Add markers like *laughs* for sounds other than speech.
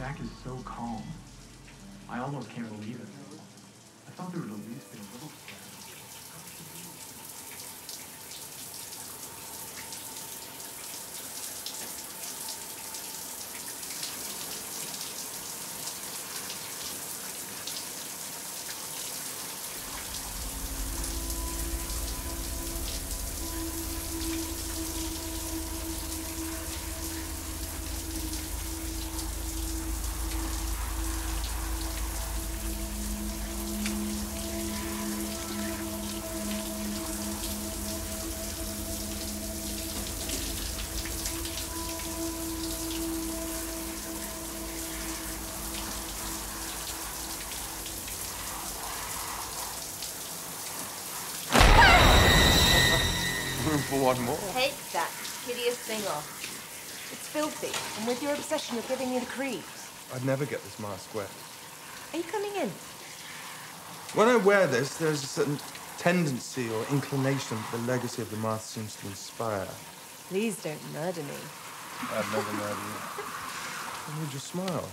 Jack is so calm. I almost can't believe it. I thought there would one more. Take that hideous thing off. It's filthy, and with your obsession of giving me the creeps. I'd never get this mask wet. Are you coming in? When I wear this, there's a certain tendency or inclination that the legacy of the mask seems to inspire. Please don't murder me. I'd never murder you. *laughs* And you just smile.